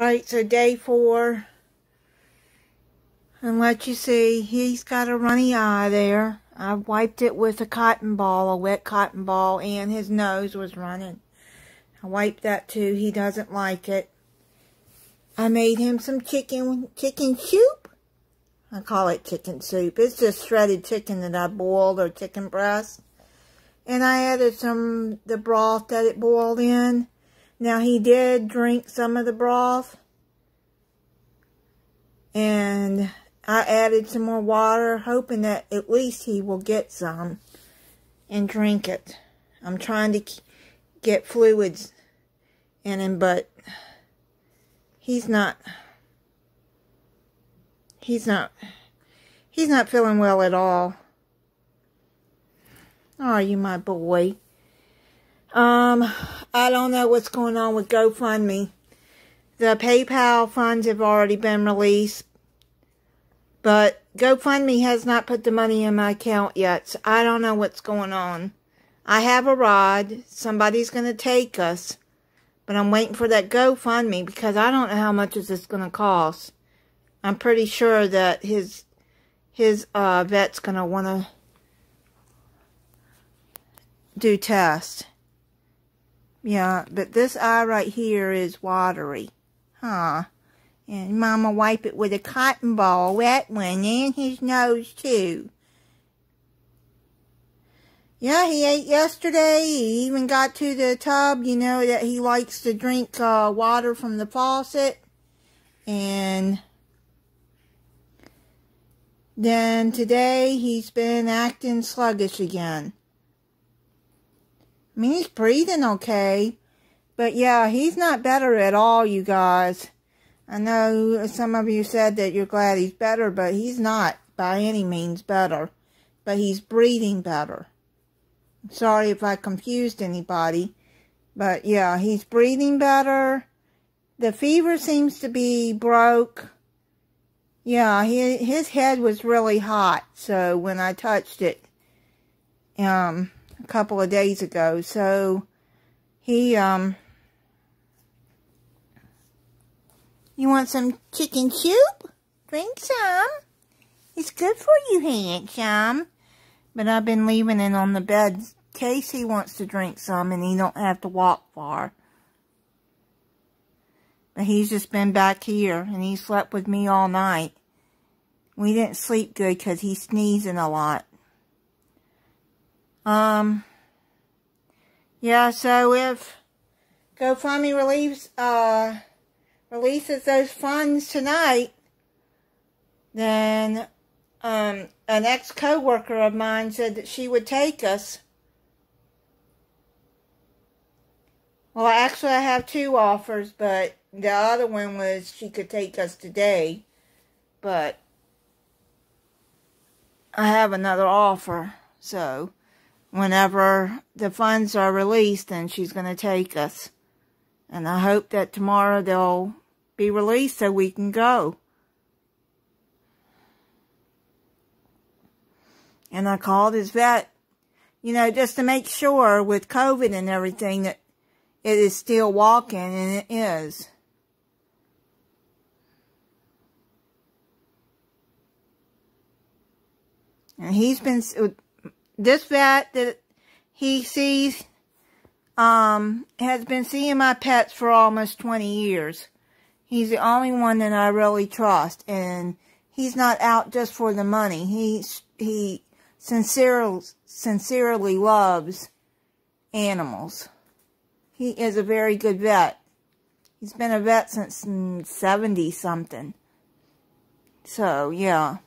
Right, so day four. And let you see, he's got a runny eye there. I wiped it with a cotton ball, a wet cotton ball, and his nose was running. I wiped that too. He doesn't like it. I made him some chicken chicken soup. I call it chicken soup. It's just shredded chicken that I boiled or chicken breast. And I added some the broth that it boiled in. Now, he did drink some of the broth. And I added some more water, hoping that at least he will get some and drink it. I'm trying to get fluids in him, but he's not, he's not, he's not feeling well at all. Are you my boy? Um, I don't know what's going on with GoFundMe. The PayPal funds have already been released, but GoFundMe has not put the money in my account yet, so I don't know what's going on. I have a rod. Somebody's going to take us, but I'm waiting for that GoFundMe because I don't know how much is this going to cost. I'm pretty sure that his his uh, vet's going to want to do tests. Yeah, but this eye right here is watery. Huh. And Mama wipe it with a cotton ball, wet one, and his nose too. Yeah, he ate yesterday. He even got to the tub, you know, that he likes to drink uh, water from the faucet. And then today he's been acting sluggish again. I mean, he's breathing okay. But yeah, he's not better at all, you guys. I know some of you said that you're glad he's better, but he's not by any means better. But he's breathing better. Sorry if I confused anybody. But yeah, he's breathing better. The fever seems to be broke. Yeah, he, his head was really hot. So when I touched it, um, couple of days ago. So he, um, you want some chicken soup? Drink some. It's good for you, handsome. But I've been leaving it on the bed. Casey wants to drink some and he don't have to walk far. But he's just been back here and he slept with me all night. We didn't sleep good because he's sneezing a lot. Um, yeah, so if GoFundMe relieves, uh, releases those funds tonight, then, um, an ex-coworker of mine said that she would take us. Well, actually, I have two offers, but the other one was she could take us today. But I have another offer, so whenever the funds are released, then she's going to take us. And I hope that tomorrow they'll be released so we can go. And I called his vet, you know, just to make sure with COVID and everything that it is still walking, and it is. And he's been, this vet that he sees um, has been seeing my pets for almost 20 years. He's the only one that I really trust, and he's not out just for the money. He he sincerely sincerely loves animals. He is a very good vet. He's been a vet since 70 something. So, yeah.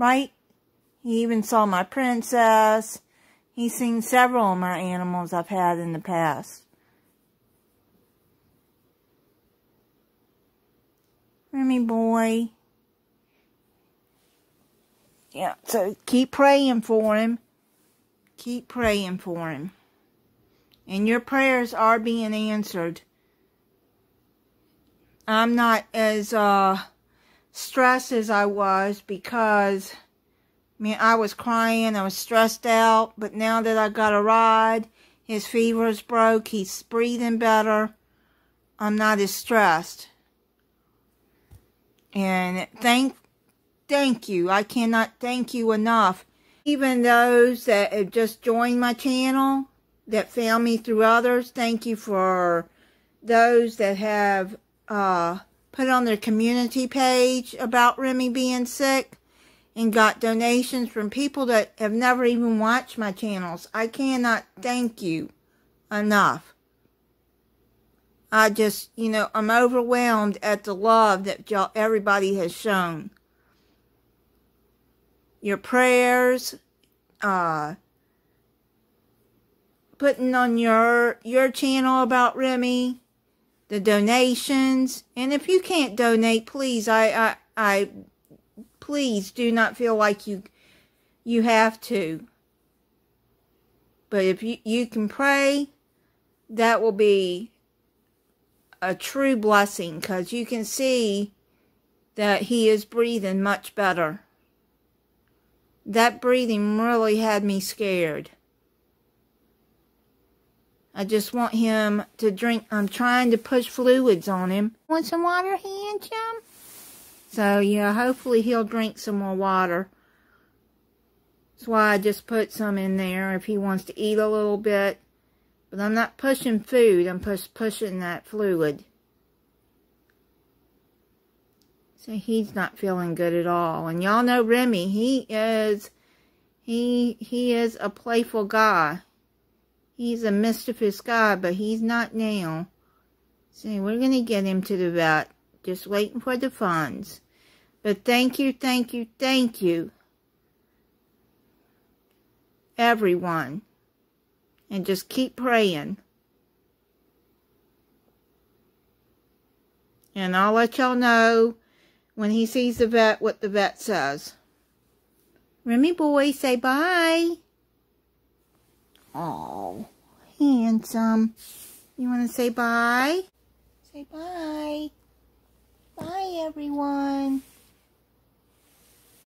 Right? He even saw my princess. He's seen several of my animals I've had in the past. Remy boy. Yeah, so keep praying for him. Keep praying for him. And your prayers are being answered. I'm not as, uh, stressed as I was because, I mean, I was crying, I was stressed out, but now that I got a ride, his fever's broke, he's breathing better. I'm not as stressed. And thank, thank you. I cannot thank you enough. Even those that have just joined my channel, that found me through others, thank you for those that have uh, put on their community page about Remy being sick and got donations from people that have never even watched my channels. I cannot thank you enough. I just, you know, I'm overwhelmed at the love that everybody has shown. Your prayers, uh, putting on your, your channel about Remy, the donations, and if you can't donate, please, I, I, I, please do not feel like you, you have to. But if you, you can pray, that will be a true blessing because you can see that he is breathing much better. That breathing really had me scared. I just want him to drink. I'm trying to push fluids on him. Want some water, handsome? So, yeah, hopefully he'll drink some more water. That's why I just put some in there if he wants to eat a little bit. But I'm not pushing food, I'm push, pushing that fluid. So he's not feeling good at all. And y'all know Remy, he is, he, he is a playful guy. He's a mischievous guy, but he's not now. So we're going to get him to the vet. Just waiting for the funds. But thank you, thank you, thank you. Everyone and just keep praying. And I'll let y'all know when he sees the vet what the vet says. Remy boy, say bye. Oh, handsome. You want to say bye? Say bye. Bye, everyone.